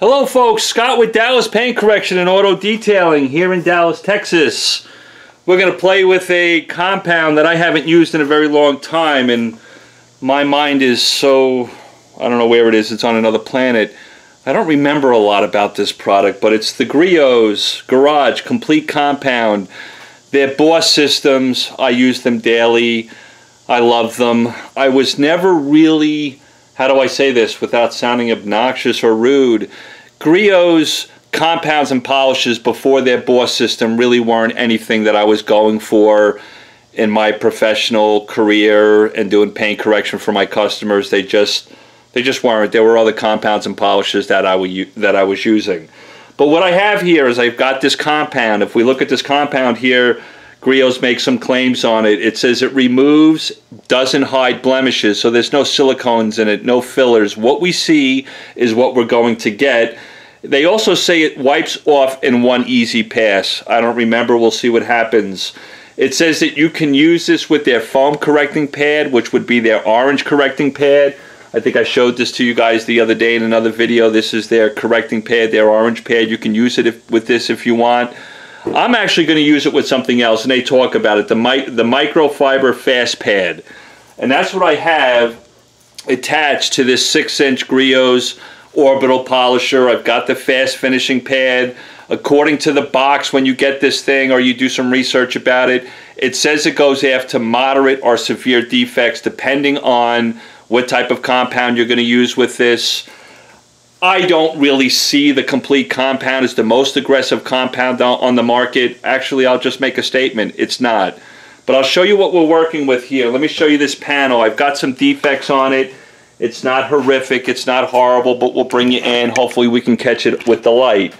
Hello folks, Scott with Dallas Paint Correction and Auto Detailing here in Dallas, Texas. We're going to play with a compound that I haven't used in a very long time and my mind is so, I don't know where it is, it's on another planet. I don't remember a lot about this product, but it's the Griot's Garage Complete Compound. They're Boss systems, I use them daily, I love them. I was never really how do I say this without sounding obnoxious or rude? Griot's compounds and polishes before their boss system really weren't anything that I was going for in my professional career and doing paint correction for my customers. They just they just weren't. There were other compounds and polishes that I would that I was using. But what I have here is I've got this compound. If we look at this compound here, Griot's make some claims on it. It says it removes, doesn't hide blemishes, so there's no silicones in it, no fillers. What we see is what we're going to get. They also say it wipes off in one easy pass. I don't remember, we'll see what happens. It says that you can use this with their foam correcting pad, which would be their orange correcting pad. I think I showed this to you guys the other day in another video. This is their correcting pad, their orange pad. You can use it if, with this if you want. I'm actually going to use it with something else, and they talk about it, the, mi the microfiber fast pad. And that's what I have attached to this 6-inch Griot's orbital polisher. I've got the fast finishing pad. According to the box, when you get this thing or you do some research about it, it says it goes after moderate or severe defects depending on what type of compound you're going to use with this. I don't really see the complete compound as the most aggressive compound on the market. Actually, I'll just make a statement. It's not. But I'll show you what we're working with here. Let me show you this panel. I've got some defects on it. It's not horrific. It's not horrible, but we'll bring you in. Hopefully we can catch it with the light.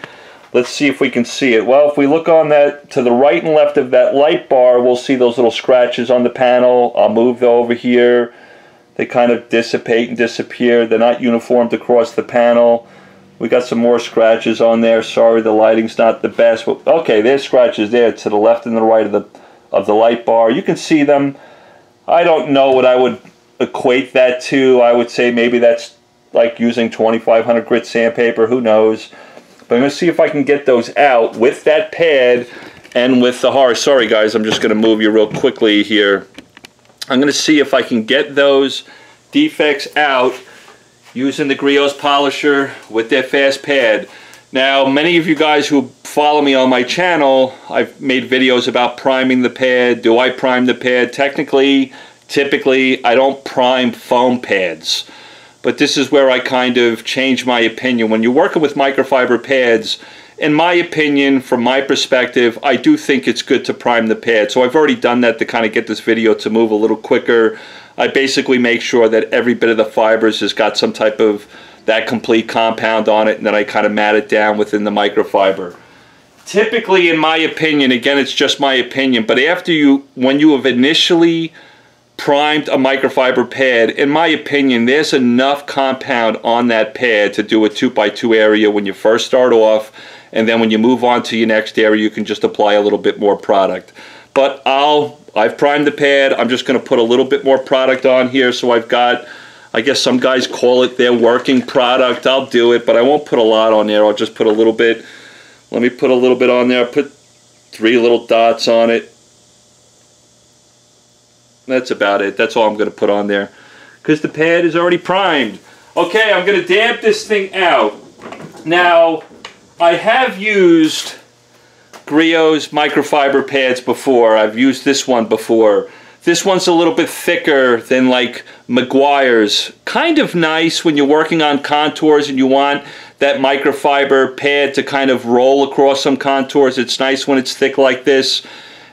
Let's see if we can see it. Well, if we look on that to the right and left of that light bar, we'll see those little scratches on the panel. I'll move over here they kind of dissipate and disappear. They're not uniformed across the panel. We got some more scratches on there. Sorry, the lighting's not the best. Okay, there's scratches there to the left and the right of the of the light bar. You can see them. I don't know what I would equate that to. I would say maybe that's like using 2500 grit sandpaper. Who knows? But I'm going to see if I can get those out with that pad and with the horse. Sorry, guys. I'm just going to move you real quickly here. I'm going to see if I can get those defects out using the Griot's polisher with their fast pad. Now, many of you guys who follow me on my channel, I've made videos about priming the pad. Do I prime the pad? Technically, typically, I don't prime foam pads. But this is where I kind of change my opinion. When you're working with microfiber pads, in my opinion, from my perspective, I do think it's good to prime the pad. So I've already done that to kind of get this video to move a little quicker. I basically make sure that every bit of the fibers has got some type of that complete compound on it and then I kind of mat it down within the microfiber. Typically, in my opinion, again, it's just my opinion, but after you, when you have initially primed a microfiber pad, in my opinion, there's enough compound on that pad to do a 2x2 area when you first start off and then when you move on to your next area you can just apply a little bit more product. But I'll I've primed the pad. I'm just going to put a little bit more product on here. So I've got I guess some guys call it their working product. I'll do it but I won't put a lot on there. I'll just put a little bit let me put a little bit on there. Put three little dots on it. That's about it. That's all I'm going to put on there. Because the pad is already primed. Okay I'm going to damp this thing out. Now I have used Griot's microfiber pads before. I've used this one before. This one's a little bit thicker than like Meguiar's. Kind of nice when you're working on contours and you want that microfiber pad to kind of roll across some contours. It's nice when it's thick like this.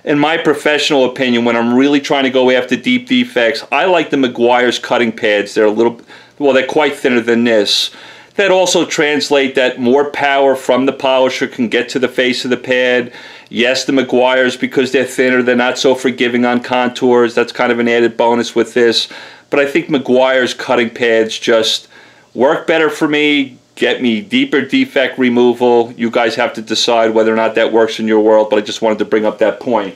In my professional opinion, when I'm really trying to go after deep defects, I like the Meguiar's cutting pads. They're a little, well, they're quite thinner than this. That also translate that more power from the polisher can get to the face of the pad. Yes, the Meguiar's, because they're thinner, they're not so forgiving on contours. That's kind of an added bonus with this. But I think Meguiar's cutting pads just work better for me, get me deeper defect removal. You guys have to decide whether or not that works in your world, but I just wanted to bring up that point.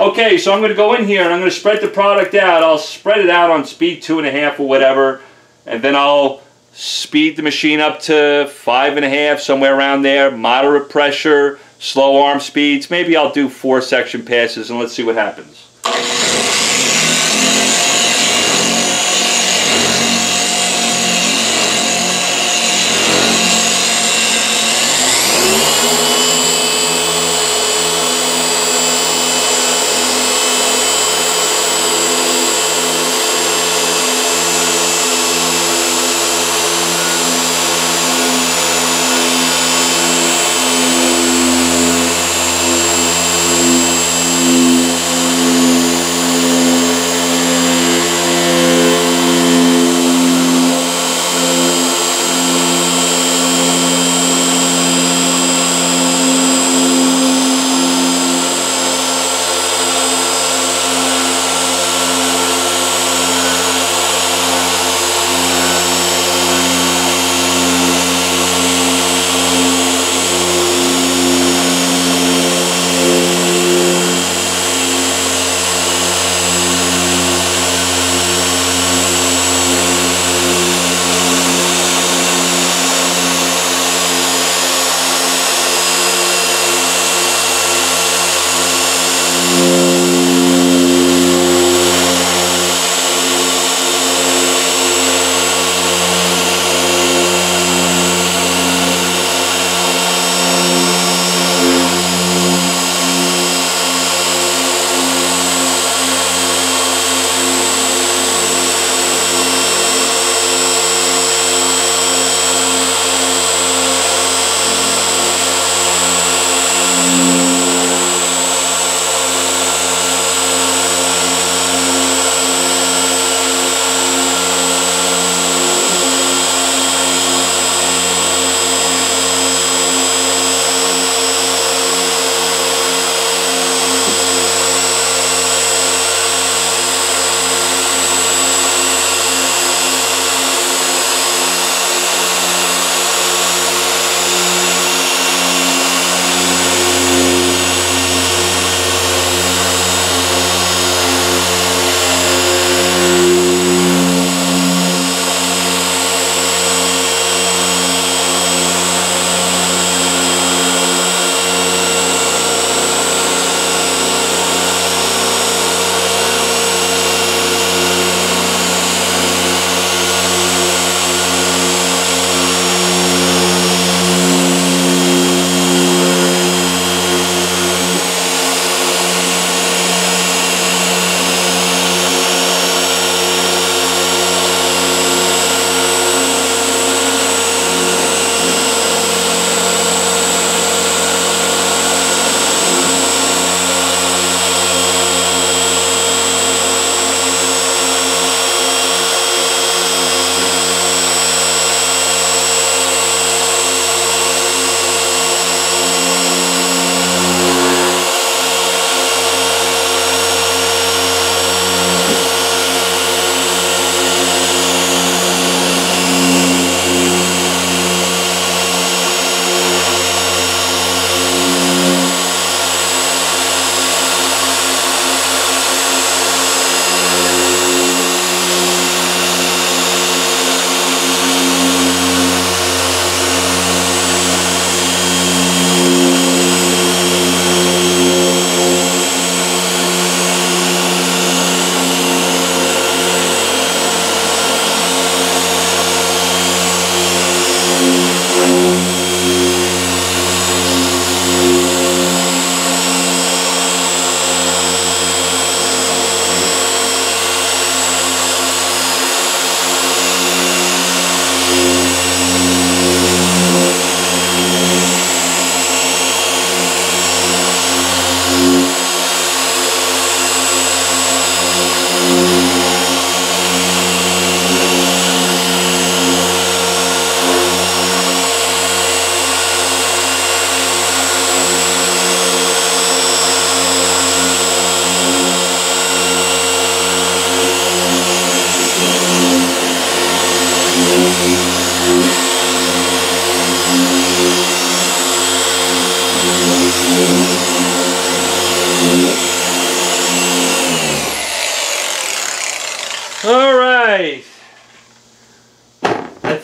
Okay, so I'm going to go in here and I'm going to spread the product out. I'll spread it out on speed two and a half or whatever, and then I'll speed the machine up to five and a half, somewhere around there, moderate pressure, slow arm speeds. Maybe I'll do four section passes and let's see what happens.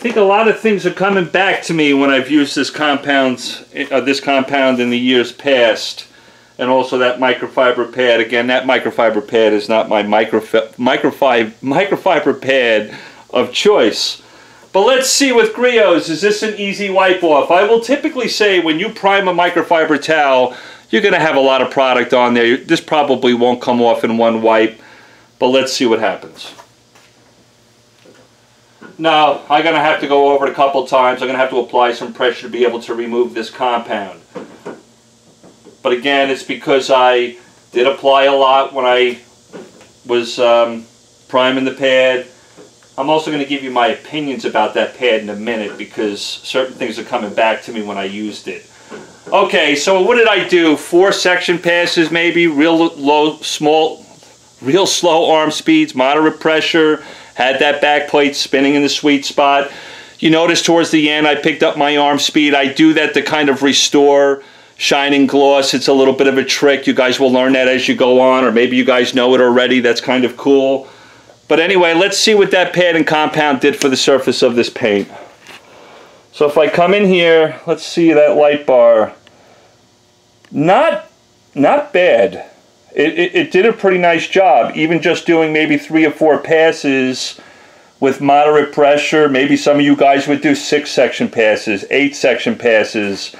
Think a lot of things are coming back to me when I've used this compound, uh, this compound in the years past. And also that microfiber pad. Again, that microfiber pad is not my microfi microfiber, microfiber pad of choice. But let's see with Griot's, is this an easy wipe off? I will typically say when you prime a microfiber towel, you're going to have a lot of product on there. This probably won't come off in one wipe, but let's see what happens. Now, I'm going to have to go over it a couple times. I'm going to have to apply some pressure to be able to remove this compound. But again, it's because I did apply a lot when I was um, priming the pad. I'm also going to give you my opinions about that pad in a minute because certain things are coming back to me when I used it. Okay, so what did I do? Four section passes maybe, real low, small, real slow arm speeds, moderate pressure, had that back plate spinning in the sweet spot. You notice towards the end I picked up my arm speed. I do that to kind of restore shining gloss. It's a little bit of a trick. You guys will learn that as you go on, or maybe you guys know it already. That's kind of cool. But anyway, let's see what that pad and compound did for the surface of this paint. So if I come in here, let's see that light bar. Not, not bad. It, it, it did a pretty nice job, even just doing maybe three or four passes with moderate pressure. Maybe some of you guys would do six section passes, eight section passes.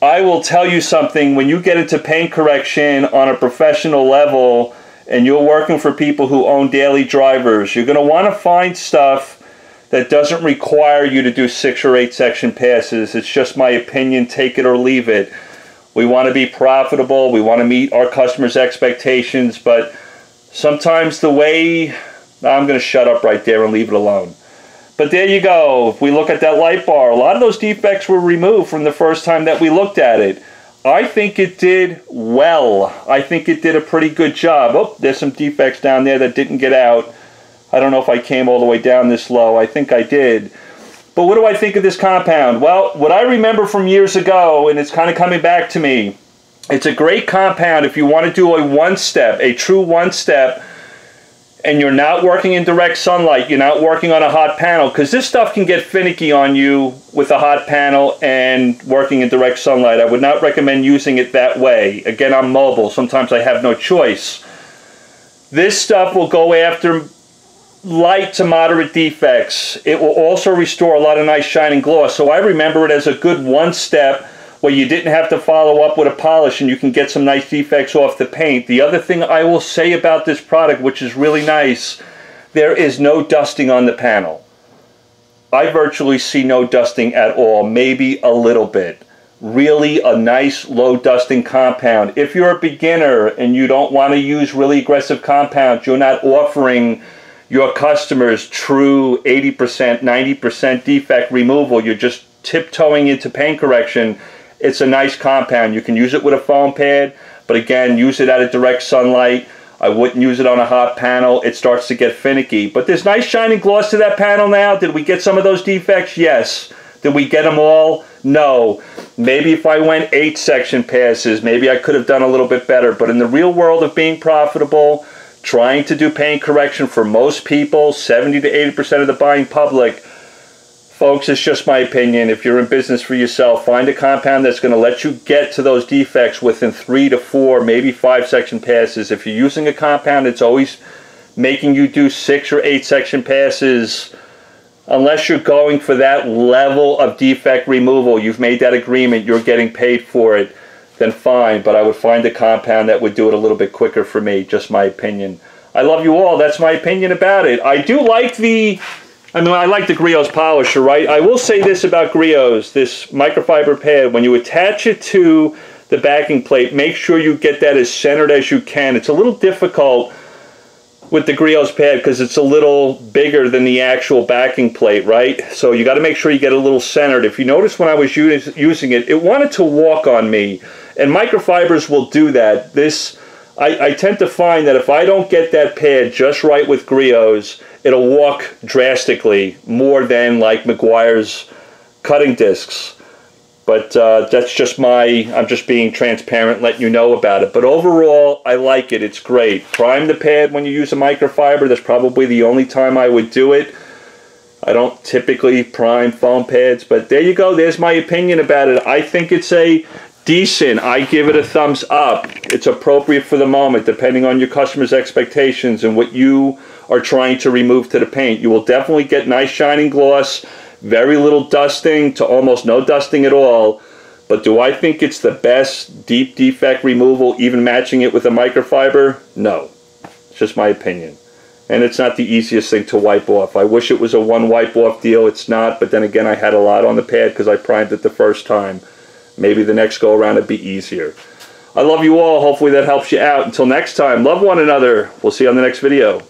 I will tell you something, when you get into paint correction on a professional level and you're working for people who own daily drivers, you're going to want to find stuff that doesn't require you to do six or eight section passes. It's just my opinion, take it or leave it. We want to be profitable, we want to meet our customers' expectations, but sometimes the way, I'm going to shut up right there and leave it alone. But there you go. If we look at that light bar, a lot of those defects were removed from the first time that we looked at it. I think it did well. I think it did a pretty good job. Oh, there's some defects down there that didn't get out. I don't know if I came all the way down this low. I think I did. But what do I think of this compound? Well, what I remember from years ago, and it's kind of coming back to me, it's a great compound if you want to do a one step, a true one step, and you're not working in direct sunlight, you're not working on a hot panel, because this stuff can get finicky on you with a hot panel and working in direct sunlight. I would not recommend using it that way. Again, I'm mobile, sometimes I have no choice. This stuff will go after light to moderate defects. It will also restore a lot of nice shine and gloss. So I remember it as a good one step where you didn't have to follow up with a polish and you can get some nice defects off the paint. The other thing I will say about this product, which is really nice, there is no dusting on the panel. I virtually see no dusting at all, maybe a little bit. Really a nice low dusting compound. If you're a beginner and you don't want to use really aggressive compounds, you're not offering your customers true 80%, 90% defect removal. You're just tiptoeing into paint correction. It's a nice compound. You can use it with a foam pad, but again, use it out of direct sunlight. I wouldn't use it on a hot panel. It starts to get finicky. But there's nice shining gloss to that panel now. Did we get some of those defects? Yes. Did we get them all? No. Maybe if I went eight section passes, maybe I could have done a little bit better. But in the real world of being profitable, trying to do paint correction for most people, 70 to 80% of the buying public, folks, it's just my opinion. If you're in business for yourself, find a compound that's going to let you get to those defects within three to four, maybe five section passes. If you're using a compound, it's always making you do six or eight section passes. Unless you're going for that level of defect removal, you've made that agreement, you're getting paid for it then fine. But I would find a compound that would do it a little bit quicker for me. Just my opinion. I love you all. That's my opinion about it. I do like the, I mean, I like the Griot's polisher, right? I will say this about Griot's, this microfiber pad, when you attach it to the backing plate, make sure you get that as centered as you can. It's a little difficult with the Griot's pad because it's a little bigger than the actual backing plate, right? So you got to make sure you get a little centered. If you notice when I was using it, it wanted to walk on me. And microfibers will do that. This, I, I tend to find that if I don't get that pad just right with Griot's, it'll walk drastically more than like Meguiar's cutting discs. But uh, that's just my, I'm just being transparent, letting you know about it. But overall, I like it. It's great. Prime the pad when you use a microfiber. That's probably the only time I would do it. I don't typically prime foam pads, but there you go. There's my opinion about it. I think it's a decent. I give it a thumbs up. It's appropriate for the moment, depending on your customer's expectations and what you are trying to remove to the paint. You will definitely get nice shining gloss, very little dusting to almost no dusting at all. But do I think it's the best deep defect removal, even matching it with a microfiber? No. It's just my opinion and it's not the easiest thing to wipe off. I wish it was a one wipe off deal. It's not, but then again, I had a lot on the pad because I primed it the first time. Maybe the next go around it'd be easier. I love you all. Hopefully that helps you out. Until next time, love one another. We'll see you on the next video.